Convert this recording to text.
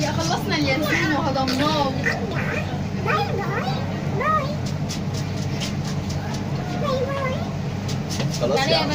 يا خلصنا اليانسون وهضمناه خلاص يعني